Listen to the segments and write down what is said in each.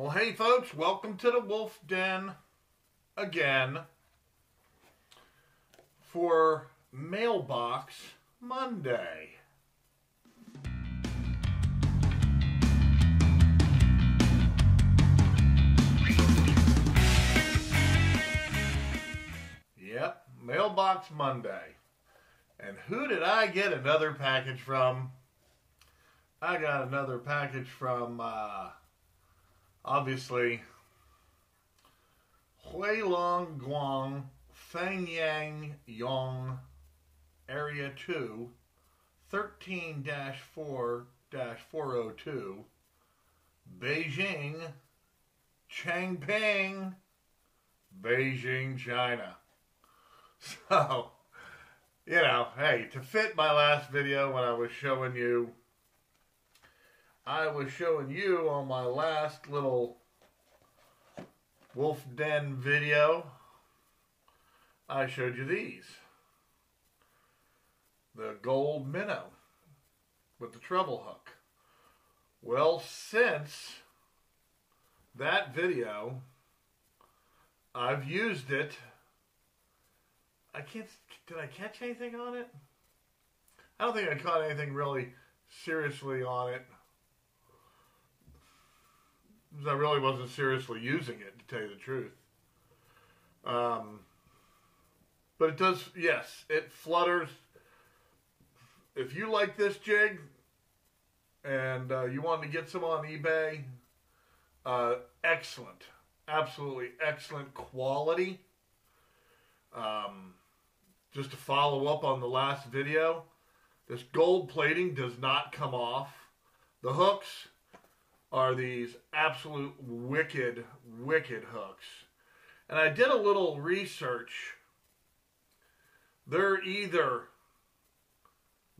Well, hey, folks, welcome to the Wolf Den again for Mailbox Monday. Yep, Mailbox Monday. And who did I get another package from? I got another package from, uh, obviously, Huilong Guang Fangyang Yong Area 2 13 4 402 Beijing Changping Beijing, China. So, you know, hey, to fit my last video when I was showing you, I was showing you on my last little Wolf Den video, I showed you these. The gold minnow with the treble hook. Well, since that video, I've used it. I can't. Did I catch anything on it? I don't think I caught anything really seriously on it. I really wasn't seriously using it, to tell you the truth. Um, but it does, yes, it flutters. If you like this jig and uh, you want to get some on eBay, uh, excellent absolutely excellent quality. Um, just to follow up on the last video, this gold plating does not come off. The hooks are these absolute wicked, wicked hooks. And I did a little research. They're either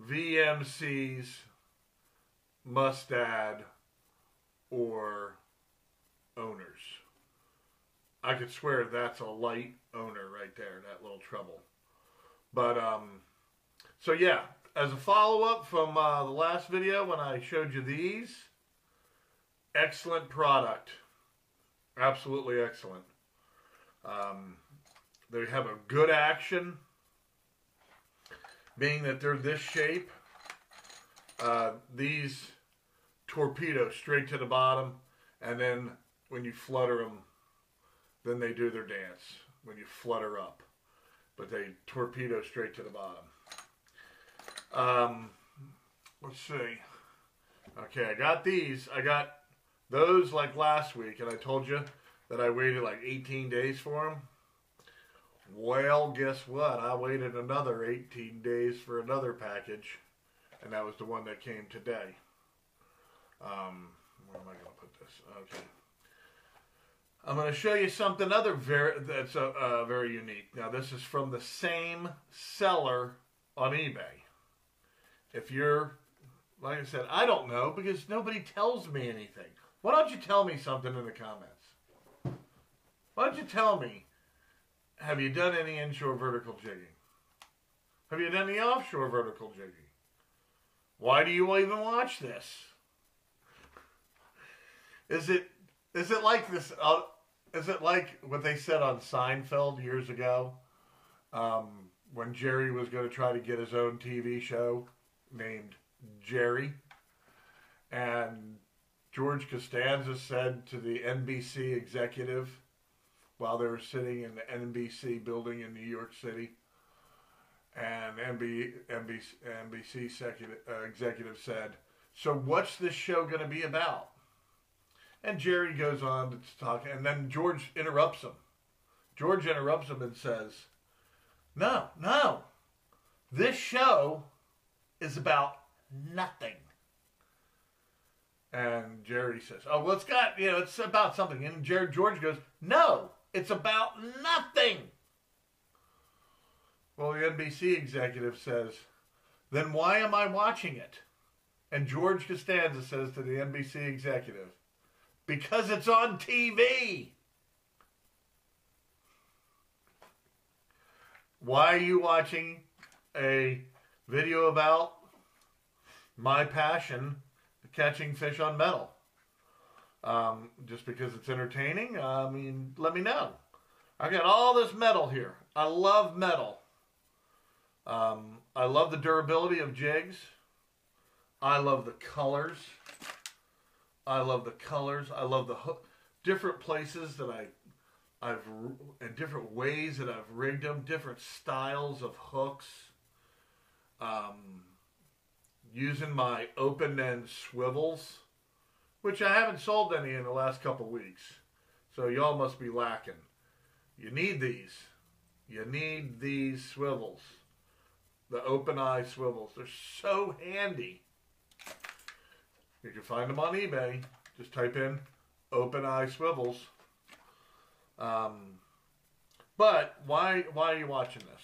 VMC's Mustad or owners. I could swear that's a light owner right there, that little treble. But um, so yeah, as a follow up from uh, the last video when I showed you these, excellent product, absolutely excellent. Um, they have a good action, being that they're this shape. Uh, these torpedo straight to the bottom, and then when you flutter them then they do their dance when you flutter up. But they torpedo straight to the bottom. Um, let's see. Okay, I got these. I got those like last week, and I told you that I waited like 18 days for them. Well, guess what? I waited another 18 days for another package, and that was the one that came today. Um, where am I going to put this? Okay. I'm going to show you something other very that's a, uh, very unique. Now this is from the same seller on eBay. If you're, like I said, I don't know because nobody tells me anything. Why don't you tell me something in the comments? Why don't you tell me? Have you done any inshore vertical jigging? Have you done any offshore vertical jigging? Why do you even watch this? Is it is it like this? Uh, is it like what they said on Seinfeld years ago, um, when Jerry was going to try to get his own TV show named Jerry, and George Costanza said to the NBC executive while they were sitting in the NBC building in New York City, and NB, NBC, uh, executive said, "So what's this show going to be about?" And Jerry goes on to talk, and then George interrupts him. George interrupts him and says, No, no. This show is about nothing. And Jerry says, Oh, well, it's got, you know, it's about something. And Jerry, George goes, No, it's about nothing. Well, the NBC executive says, Then why am I watching it? And George Costanza says to the NBC executive, because it's on TV. Why are you watching a video about my passion catching fish on metal? um, just because it's entertaining, I mean, let me know. I got all this metal here. I love metal. Um, I love the durability of jigs. I love the colors. I love the colors. I love the hook. Different places that I, I've and different ways that I've rigged them. Different styles of hooks. Um, using my open end swivels, which I haven't sold any in the last couple weeks. So y'all must be lacking. You need these. You need these swivels. The open eye swivels. They're so handy. You can find them on eBay. Just type in open eye swivels. Um, but why why are you watching this?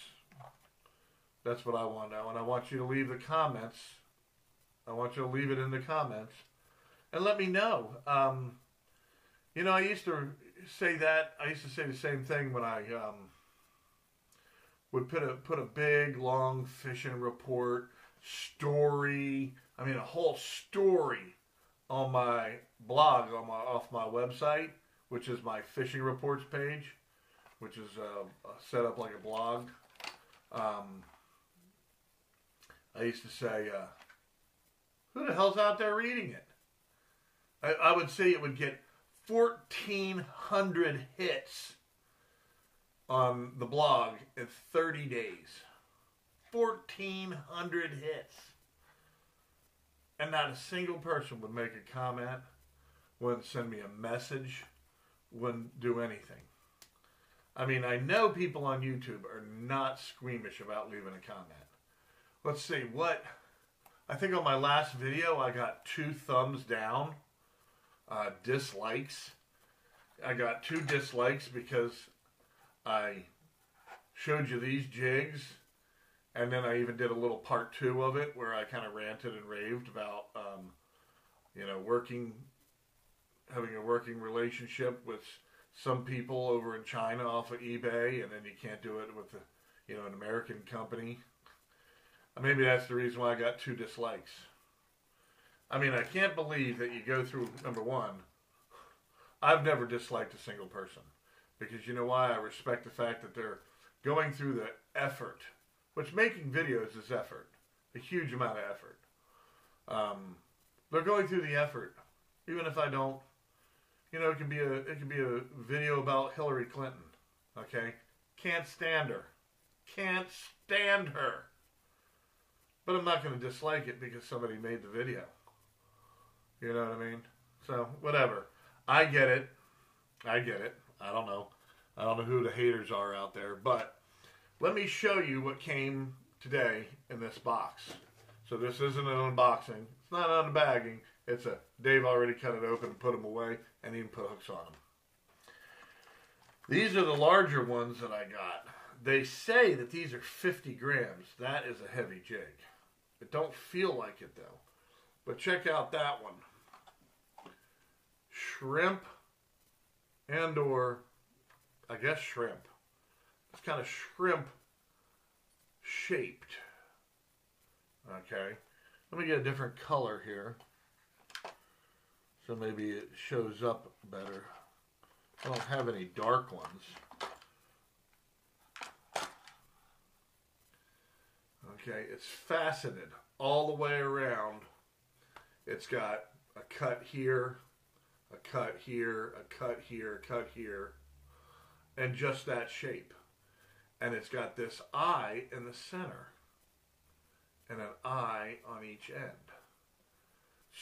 That's what I want to know, and I want you to leave the comments. I want you to leave it in the comments, and let me know. Um, you know, I used to say that. I used to say the same thing when I um, would put a put a big long fishing report story. I mean, a whole story on my blog on my off my website, which is my fishing reports page, which is uh, set up like a blog. Um, I used to say, uh, "Who the hell's out there reading it?" I, I would say it would get 1,400 hits on the blog in 30 days. 1,400 hits. And not a single person would make a comment, wouldn't send me a message, wouldn't do anything. I mean, I know people on YouTube are not squeamish about leaving a comment. Let's see, what? I think on my last video I got two thumbs down, uh, dislikes. I got two dislikes because I showed you these jigs, and then I even did a little part two of it where I kind of ranted and raved about, um, you know, working, having a working relationship with some people over in China off of eBay, and then you can't do it with, a, you know, an American company. Maybe that's the reason why I got two dislikes. I mean, I can't believe that you go through number one. I've never disliked a single person because you know why? I respect the fact that they're going through the effort, which making videos is effort, a huge amount of effort. Um, they're going through the effort, even if I don't. You know, it could be a it can be a video about Hillary Clinton. Okay, can't stand her, can't stand her. But I'm not going to dislike it because somebody made the video. You know what I mean? So whatever. I get it. I get it. I don't know. I don't know who the haters are out there, but let me show you what came today in this box. So this isn't an unboxing. It's not unbagging. It's a Dave already cut it open and put them away and even put hooks on them. These are the larger ones that I got. They say that these are 50 grams. That is a heavy jig. It don't feel like it though. But check out that one. Shrimp and or I guess shrimp. It's kind of shrimp shaped. Okay. Let me get a different color here. So maybe it shows up better. I don't have any dark ones. Okay, it's faceted all the way around. It's got a cut here, a cut here, a cut here, a cut here, and just that shape. And it's got this eye in the center and an eye on each end.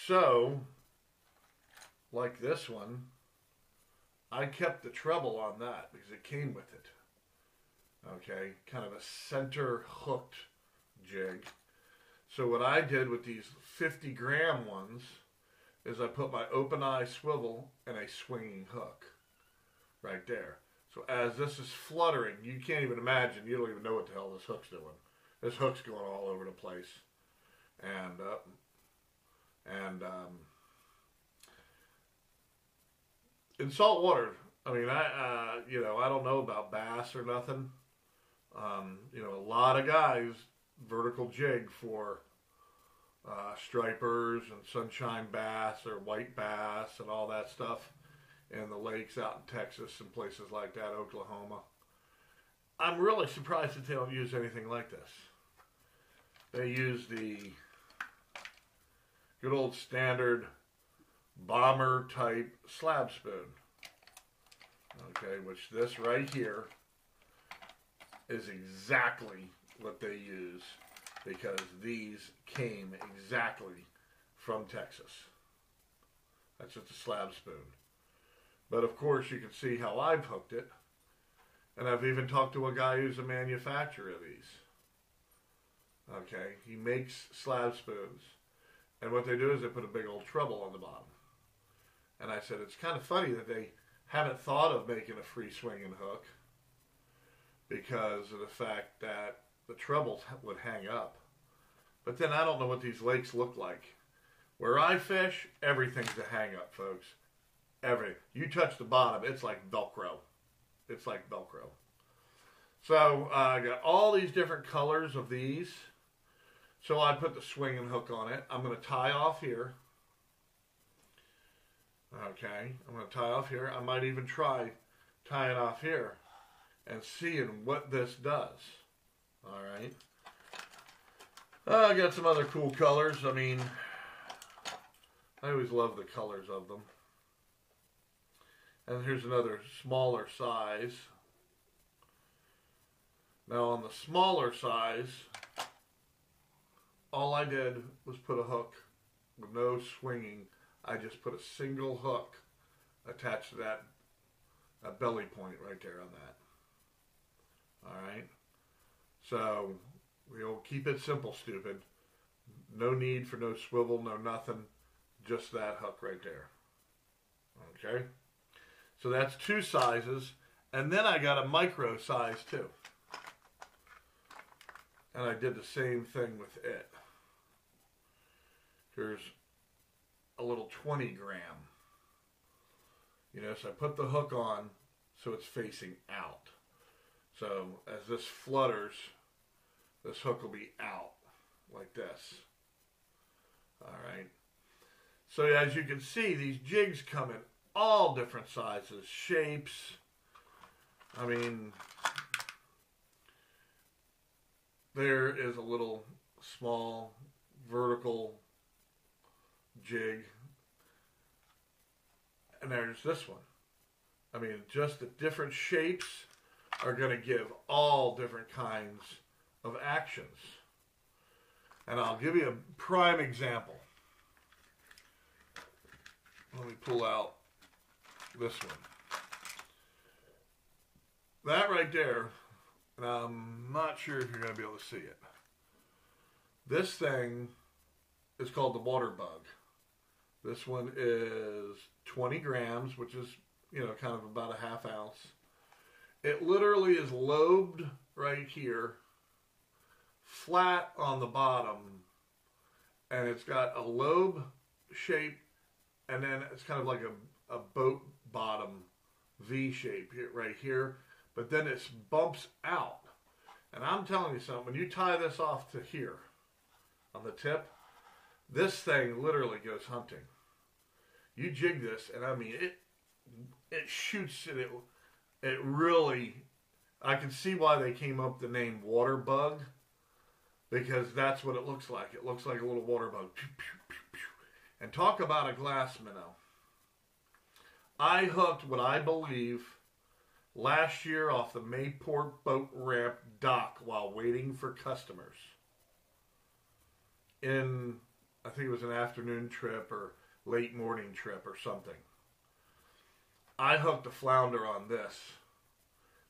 So, like this one, I kept the treble on that because it came with it. Okay, kind of a center hooked jig. So what I did with these 50 gram ones is I put my open eye swivel and a swinging hook right there. So as this is fluttering, you can't even imagine, you don't even know what the hell this hook's doing. This hook's going all over the place. And, uh, and, um, in salt water, I mean, I, uh, you know, I don't know about bass or nothing. Um, you know, a lot of guys vertical jig for uh, stripers and sunshine bass or white bass and all that stuff in the lakes out in Texas and places like that, Oklahoma. I'm really surprised that they don't use anything like this. They use the good old standard bomber type slab spoon. Okay, which this right here is exactly what they use because these came exactly from Texas. That's just a slab spoon. But of course, you can see how I've hooked it. And I've even talked to a guy who's a manufacturer of these. Okay, he makes slab spoons. And what they do is they put a big old treble on the bottom. And I said, it's kind of funny that they haven't thought of making a free swinging hook because of the fact that the trebles would hang up. But then I don't know what these lakes look like. Where I fish, everything's a hang up, folks. Every you touch the bottom, it's like Velcro. It's like Velcro. So uh, I got all these different colors of these. So I put the swinging hook on it. I'm going to tie off here. Okay, I'm going to tie off here. I might even try tying off here and seeing what this does. All right. Uh, I got some other cool colors. I mean, I always love the colors of them. And here's another smaller size. Now on the smaller size, all I did was put a hook with no swinging. I just put a single hook attached to that, that belly point right there on that. All right. So we'll keep it simple, stupid. No need for no swivel, no nothing. Just that hook right there. Okay. So that's two sizes. And then I got a micro size too. And I did the same thing with it. Here's a little 20 gram. You know, so I put the hook on so it's facing out. So as this flutters, this hook will be out like this. All right. So as you can see, these jigs come in all different sizes, shapes. I mean, there is a little small vertical jig. And there's this one. I mean, just the different shapes are going to give all different kinds of actions. And I'll give you a prime example. Let me pull out this one. That right there, and I'm not sure if you're going to be able to see it. This thing is called the water bug. This one is 20 grams, which is, you know, kind of about a half ounce. It literally is lobed right here, flat on the bottom, and it's got a lobe shape, and then it's kind of like a, a boat bottom V shape right here, but then it bumps out. And I'm telling you something, when you tie this off to here on the tip, this thing literally goes hunting. You jig this, and I mean it. It shoots and it. It really. I can see why they came up the name water bug, because that's what it looks like. It looks like a little water bug. And talk about a glass minnow. I hooked what I believe last year off the Mayport boat ramp dock while waiting for customers. In, I think it was an afternoon trip or late morning trip or something. I hooked a flounder on this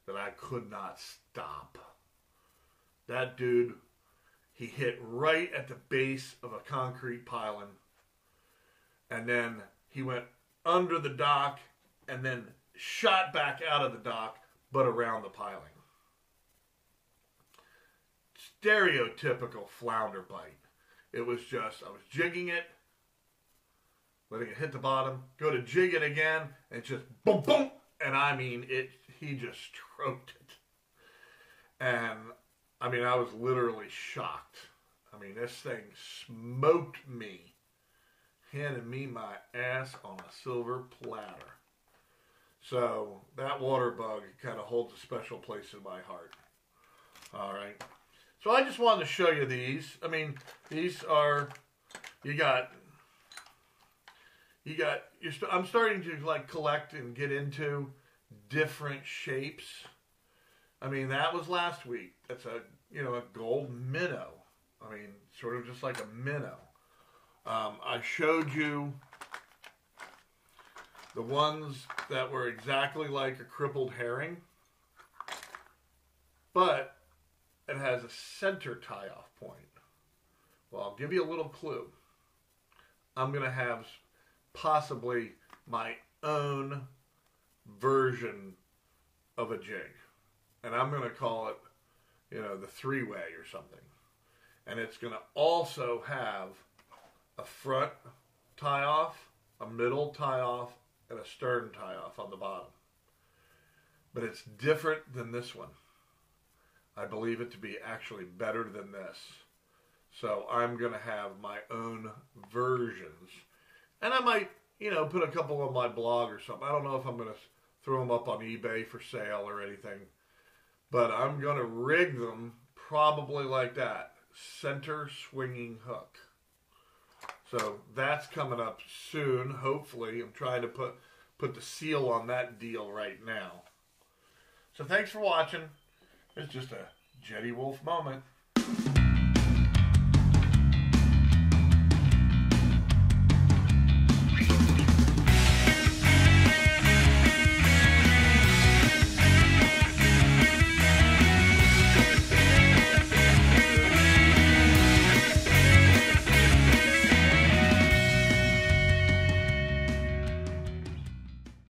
that I could not stop. That dude, he hit right at the base of a concrete piling, and then he went under the dock and then shot back out of the dock, but around the piling. Stereotypical flounder bite. It was just, I was jigging it, letting it hit the bottom, go to jig it again, and just boom, boom, and I mean, it. he just stroked it. And I mean, I was literally shocked. I mean, this thing smoked me, handed me my ass on a silver platter. So that water bug kind of holds a special place in my heart. All right. So I just wanted to show you these. I mean, these are you got you got you're st- I'm starting to like collect and get into different shapes. I mean, that was last week. That's a you know a gold minnow. I mean, sort of just like a minnow. Um, I showed you the ones that were exactly like a crippled herring, but it has a center tie-off point. Well, I'll give you a little clue. I'm going to have possibly my own version of a jig. And I'm going to call it, you know, the three way or something. And it's going to also have a front tie off, a middle tie off, and a stern tie off on the bottom. But it's different than this one. I believe it to be actually better than this. So I'm going to have my own versions. And I might, you know, put a couple on my blog or something. I don't know if I'm going to throw them up on eBay for sale or anything. But I'm going to rig them probably like that center swinging hook. So that's coming up soon, hopefully. I'm trying to put put the seal on that deal right now. So thanks for watching. It's just a Jetty Wolf moment.